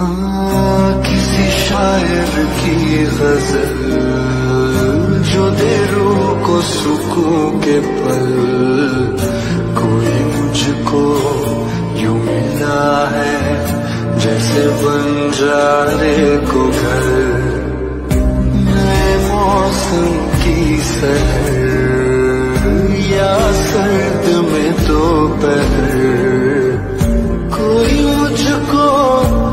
हाँ, किसी शायर की गज़ल जो दे रूह को सुकून के पल। कोई मुझको यू मिला है, जैसे बंजारे को घर। नए मौसम की सहर